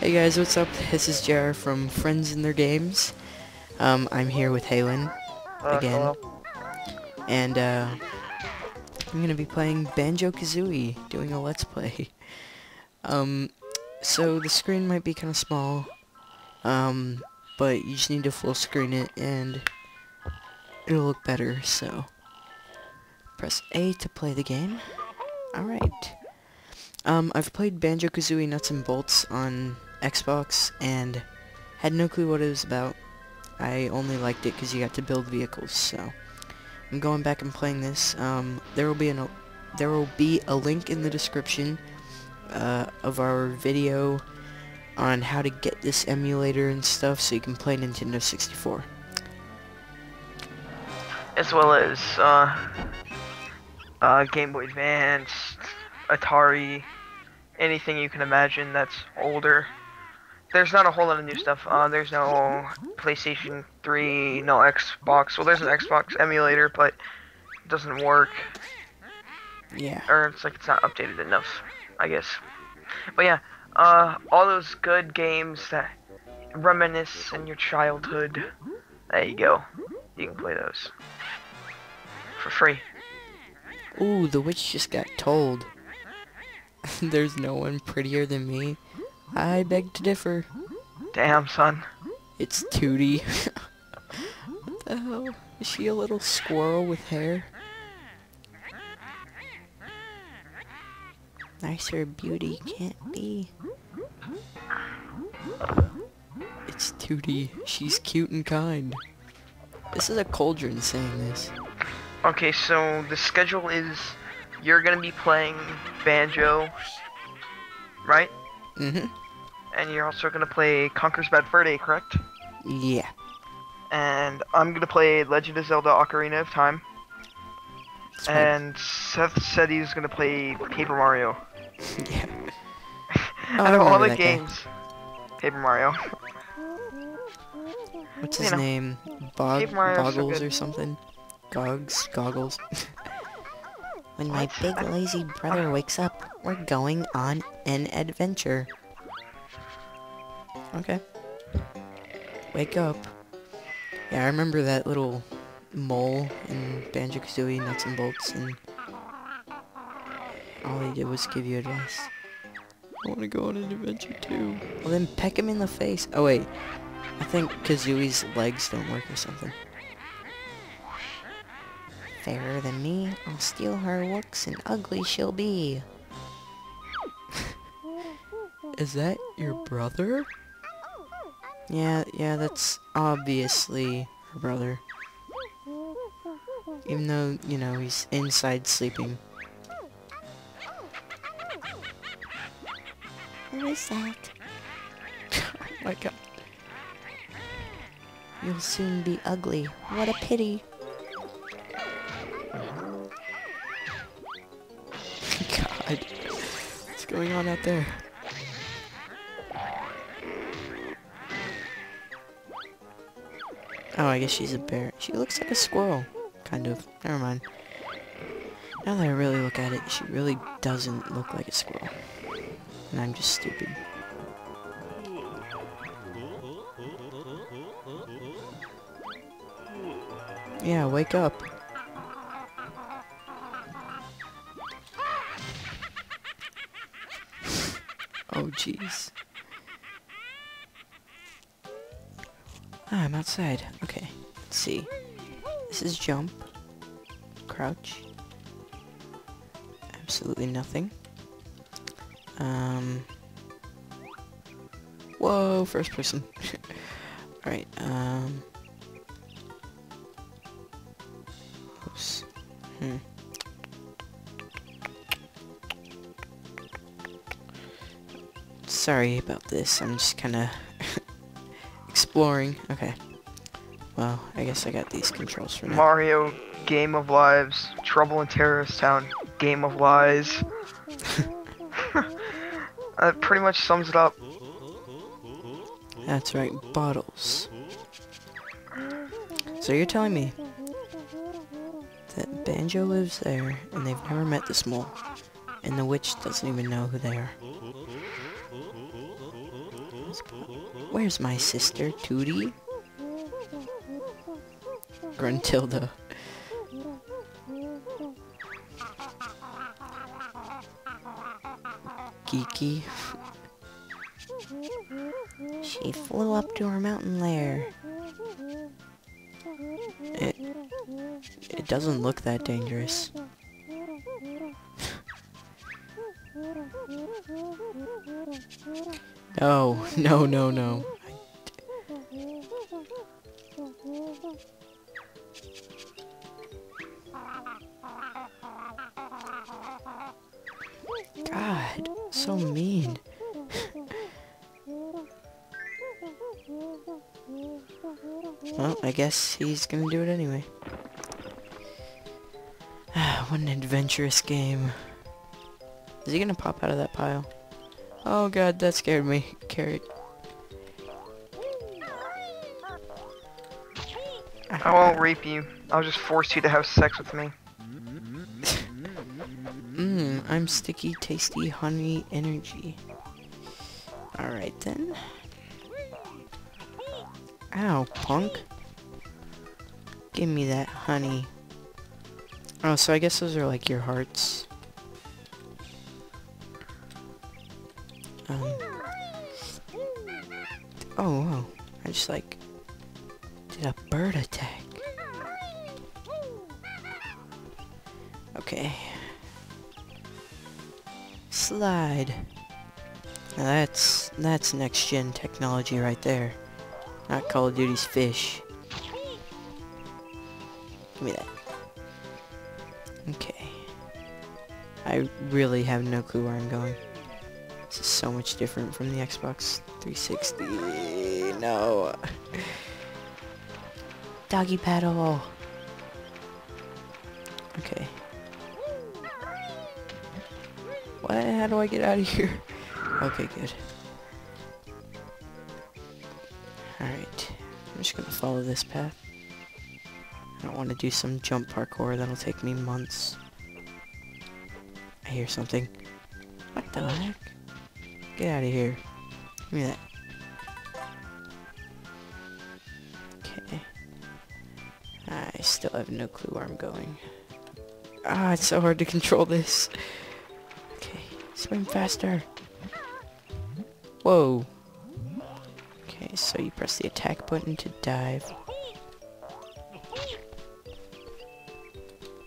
Hey guys, what's up? This is JR from Friends and Their Games. Um, I'm here with Halen Uh, again, hello. and uh, I'm gonna be playing Banjo-Kazooie, doing a Let's Play. Um, so the screen might be kind of small, um, but you just need to full screen it, and it'll look better, so press A to play the game. Alright. Um, I've played Banjo-Kazooie Nuts and Bolts on Xbox and had no clue what it was about. I only liked it because you got to build vehicles, so I'm going back and playing this. Um, there will be an there will be a link in the description uh, of our video on how to get this emulator and stuff so you can play Nintendo 64. As well as uh, uh, Game Boy Advance, Atari, anything you can imagine that's older. There's not a whole lot of new stuff. Uh, there's no PlayStation 3, no Xbox. Well, there's an Xbox emulator, but it doesn't work, Yeah. or it's like it's not updated enough, I guess. But yeah, uh, all those good games that reminisce in your childhood. There you go. You can play those for free. Ooh, the witch just got told. There's no one prettier than me. I beg to differ. Damn, son. It's Tooty. what the hell? Is she a little squirrel with hair? Nicer beauty can't be. It's Tooty. She's cute and kind. This is a cauldron saying this. Okay, so the schedule is you're gonna be playing banjo, right? Mm-hmm. And you're also gonna play Conker's Bad Fur Day, correct? Yeah. And I'm gonna play Legend of Zelda: Ocarina of Time. That's. And Seth said he's gonna play Paper Mario. yeah. Oh, Out of all the that guy. games, Paper Mario. What's you his know, name? Bog Mario's so or something? Gogs? Goggles? when my big lazy brother wakes up, we're going on an adventure. Okay. Wake up. Yeah, I remember that little mole in Banjo-Kazooie Nuts and Bolts, and all he did was give you advice. I want to go on an adventure too. Well then peck him in the face. Oh wait, I think Kazooie's legs don't work or something. Fairer than me, I'll steal her looks and ugly she'll be. Is that your brother? Yeah, yeah, that's obviously her brother. Even though, you know, he's inside sleeping. Who is that? oh my god. You'll soon be ugly. What a pity. Going on out there? Oh, I guess she's a bear. She looks like a squirrel. Kind of. Never mind. Now that I really look at it, she really doesn't look like a squirrel. And I'm just stupid. Yeah, wake up. Jeez. Ah, I'm outside. Okay, let's see. This is jump. Crouch. Absolutely nothing. Um. Whoa, first person. Alright, um. Oops. Hmm. Sorry about this. I'm just kind of exploring. Okay. Well, I guess I got these controls for now. Mario, Game of Lives, Trouble in Terrorist Town, Game of Lies. that pretty much sums it up. That's right, bottles. So you're telling me that Banjo lives there and they've never met this mole, and the witch doesn't even know who they are. Where's my sister, Tooty? Gruntilda. Geeky. She flew up to her mountain lair. It, it doesn't look that dangerous. No, no, no, no. God, so mean. well, I guess he's gonna do it anyway. what an adventurous game. Is he gonna pop out of that pile? Oh god, that scared me. Carrot. I won't rape you. I'll just force you to have sex with me. Mmm, I'm sticky, tasty, honey energy. Alright then. Ow, punk. Give me that honey. Oh, so I guess those are like your hearts. I just like did a bird attack. Okay. Slide. Now that's that's next gen technology right there. Not Call of Duty's fish. Give me that. Okay. I really have no clue where I'm going. This is so much different from the Xbox 360. No. Doggy paddle. Okay. What? How do I get out of here? Okay, good. Alright. I'm just gonna follow this path. I don't want to do some jump parkour. That'll take me months. I hear something. What the heck? Get out of here. Give me that. Okay. I still have no clue where I'm going. Ah, it's so hard to control this. Okay, swim faster. Whoa. Okay, so you press the attack button to dive.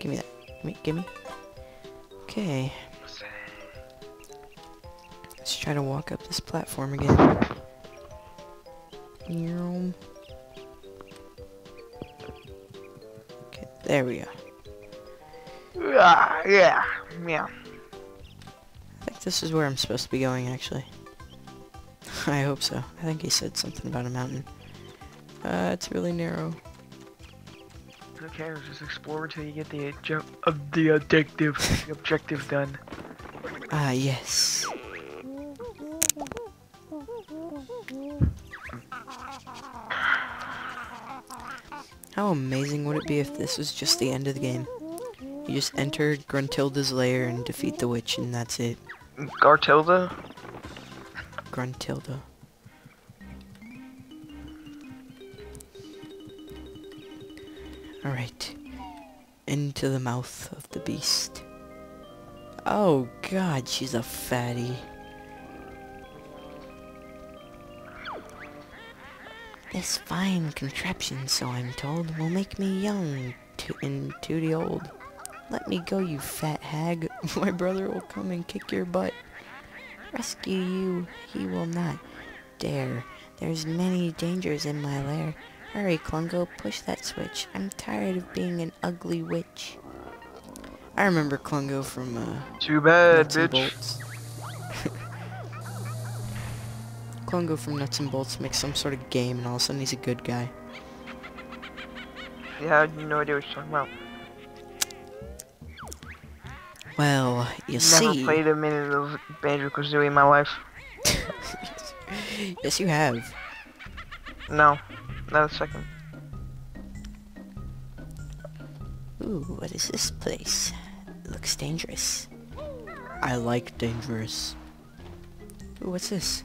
Give me that. Gimme, gimme. Okay. Try to walk up this platform again. Okay, there we go. Ah, yeah, yeah. I think this is where I'm supposed to be going, actually. I hope so. I think he said something about a mountain. Uh, it's really narrow. Who cares? Just explore until you get the uh, the objective the objective done. Ah, yes. How amazing would it be if this was just the end of the game? You just enter Gruntilda's lair and defeat the witch and that's it. Gartilda? Gruntilda. Alright. Into the mouth of the beast. Oh god, she's a fatty. This fine contraption, so I'm told, will make me young to and to the old. Let me go, you fat hag. My brother will come and kick your butt. Rescue you, he will not dare. There's many dangers in my lair. Hurry, Klungo, push that switch. I'm tired of being an ugly witch. I remember Klungo from, uh, Too bad, bitch. Bolts. Klungo from Nuts and Bolts make some sort of game and all of a sudden he's a good guy. Yeah, I had no idea what you're talking about. Well, you Never see... played a minute of Banjo Kazooie in my life. yes, you have. No, not a second. Ooh, what is this place? looks dangerous. I like dangerous. Ooh, what's this?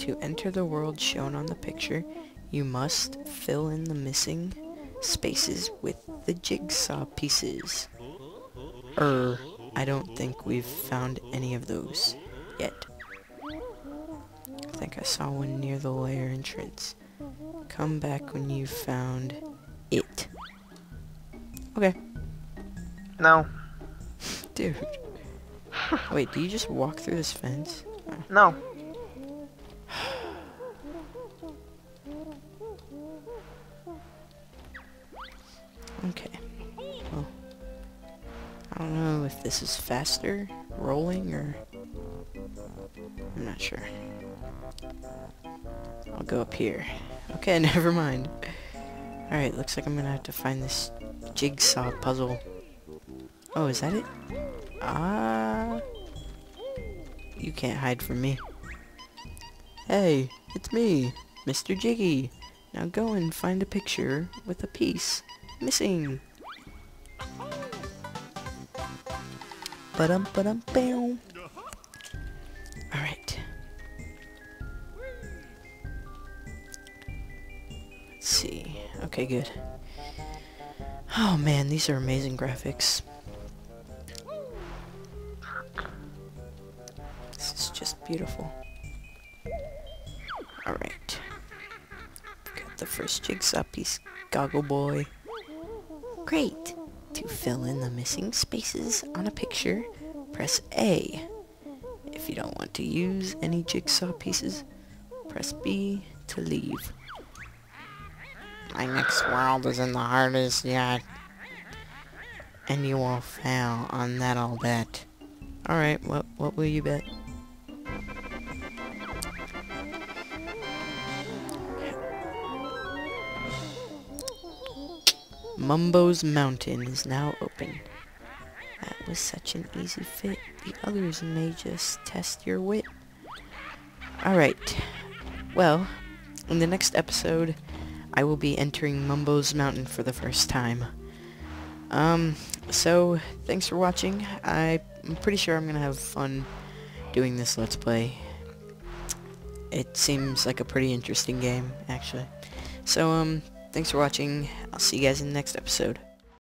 To enter the world shown on the picture, you must fill in the missing spaces with the jigsaw pieces. Er, I don't think we've found any of those yet. I think I saw one near the lair entrance. Come back when you've found it. Okay. No. Dude. Wait, do you just walk through this fence? No. Okay. Well, I don't know if this is faster, rolling, or... I'm not sure. I'll go up here. Okay, never mind. Alright, looks like I'm gonna have to find this jigsaw puzzle. Oh, is that it? Ah... You can't hide from me. Hey, it's me, Mr. Jiggy. Now go and find a picture with a piece missing. Ba-dum ba-dum bam. Alright. Let's see. Okay, good. Oh man, these are amazing graphics. This is just beautiful. Alright. Got the first jigsaw piece, Goggle Boy. Great! To fill in the missing spaces on a picture, press A. If you don't want to use any jigsaw pieces, press B to leave. My next world is in the hardest yet. And you will fail on that I'll bet. Alright, what, what will you bet? Mumbo's Mountain is now open. That was such an easy fit. The others may just test your wit. Alright. Well, in the next episode, I will be entering Mumbo's Mountain for the first time. Um, so, thanks for watching. I'm pretty sure I'm gonna have fun doing this Let's Play. It seems like a pretty interesting game, actually. So, um, thanks for watching. I'll see you guys in the next episode.